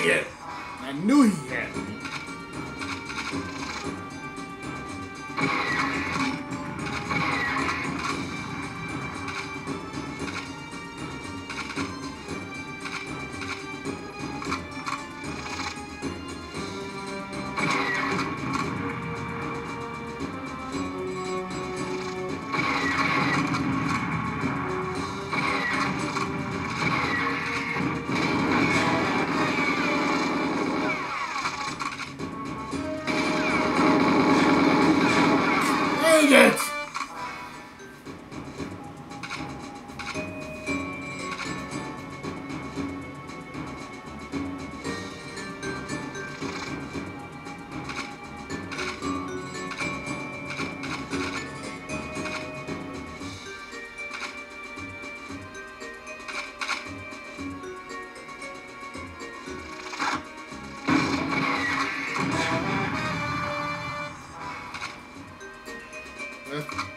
It. I knew he Okay.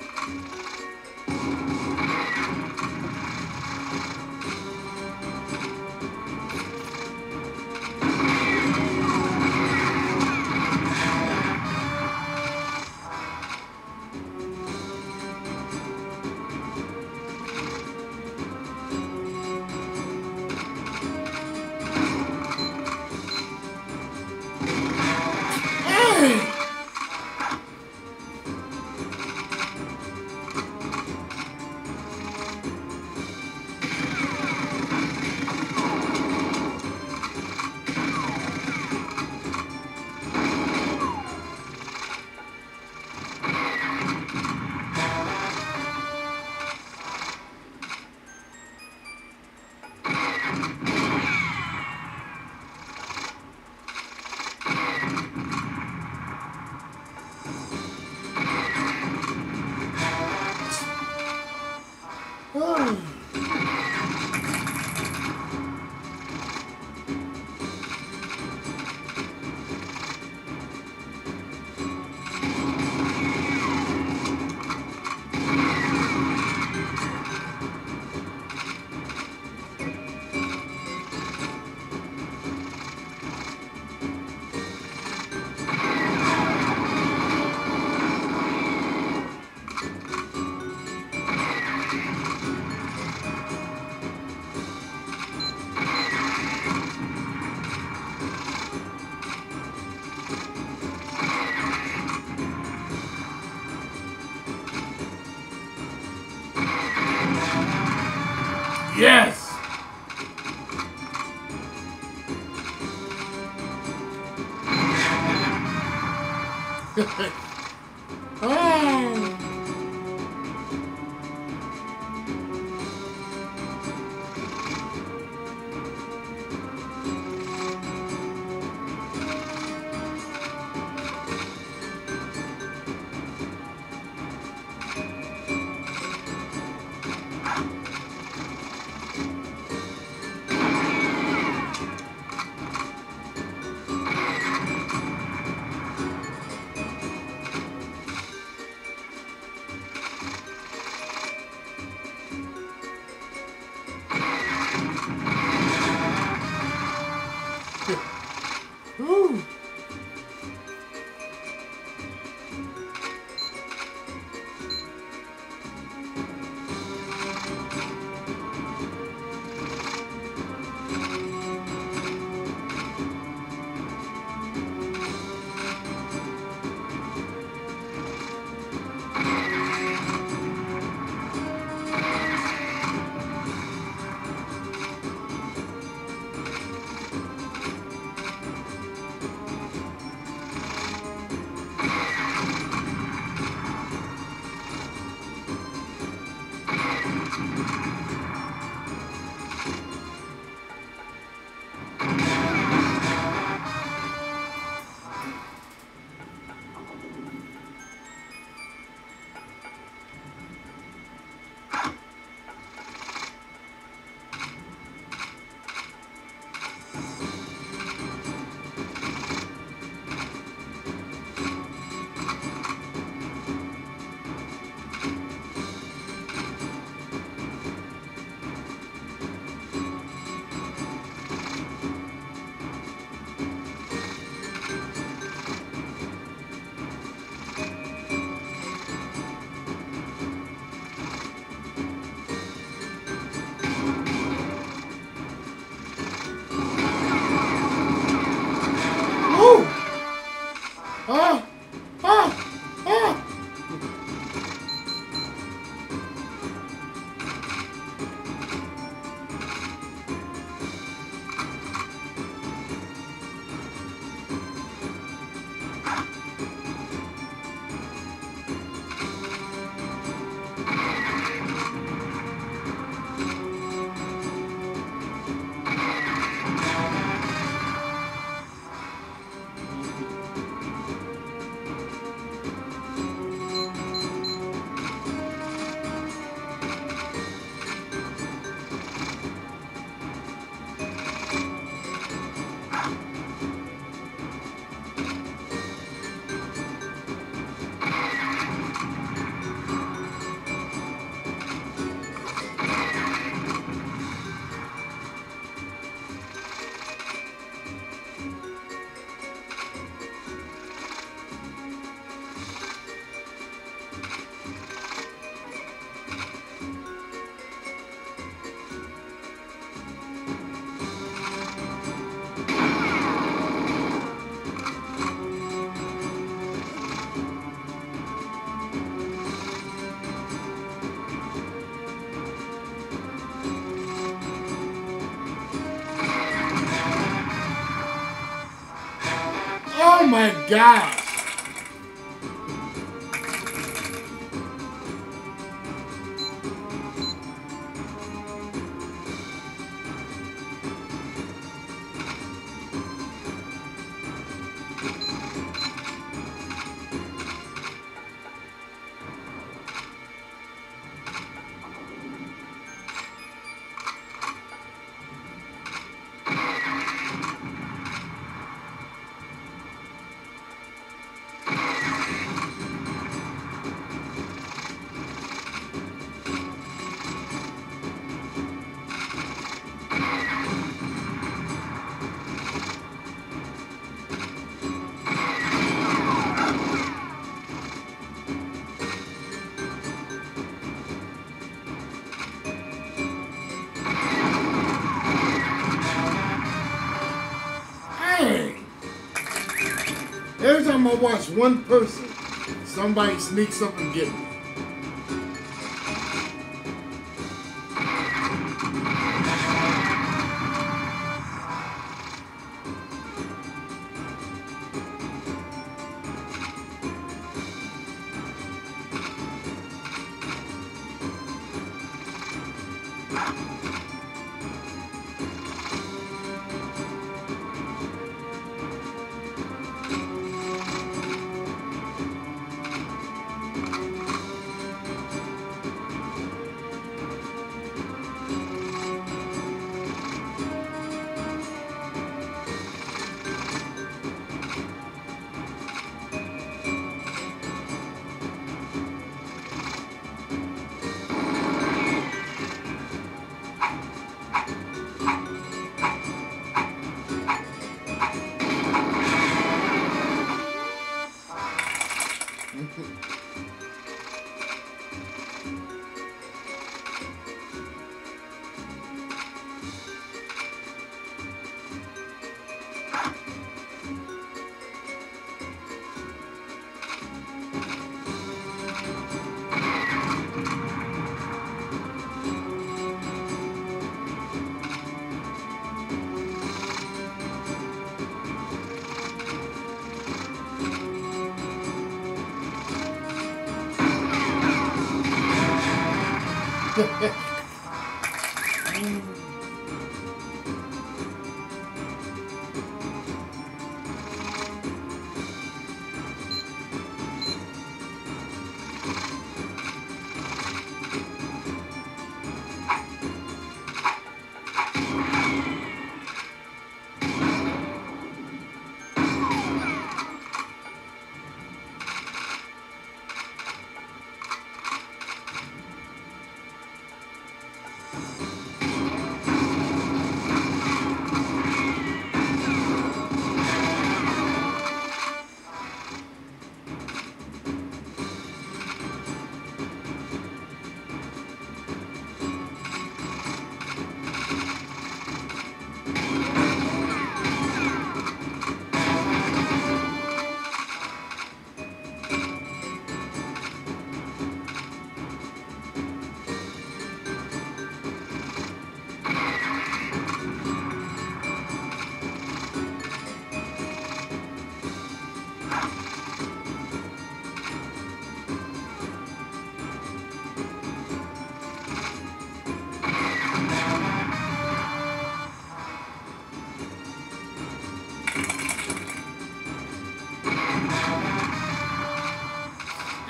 God. Watch one person, somebody sneaks up and get me.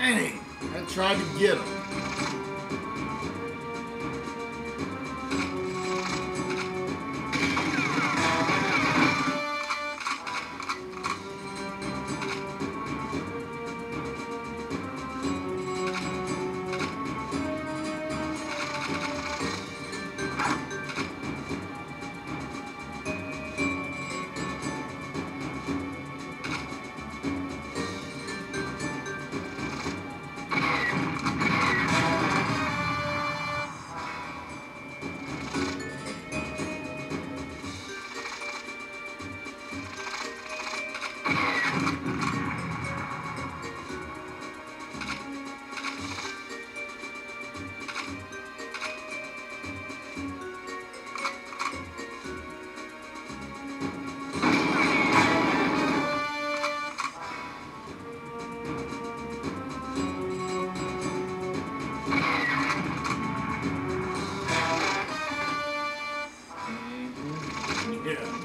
Dang, I tried to get him. Yes!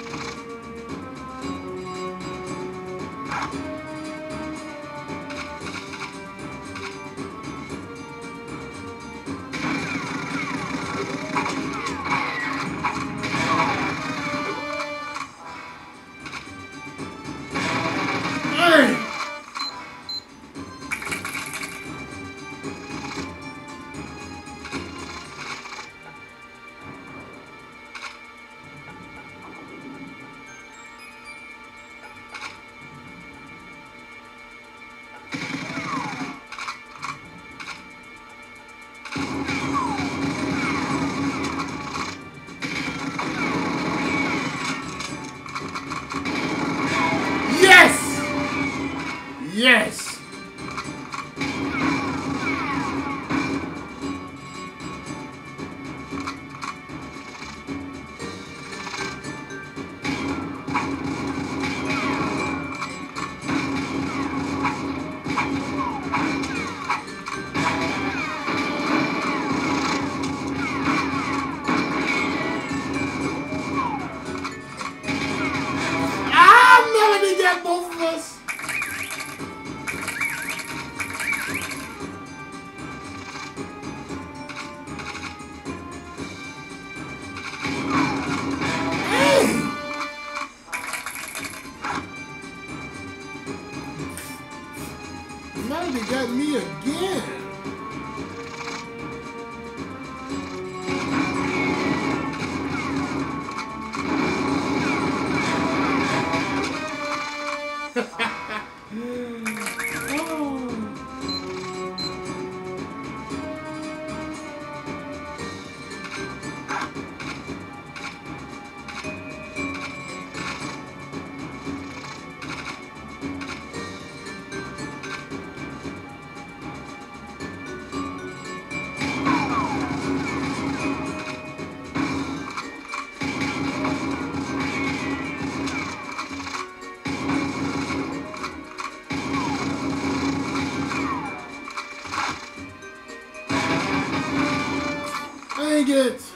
Dang it!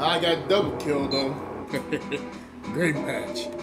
I got double kill though. Great match.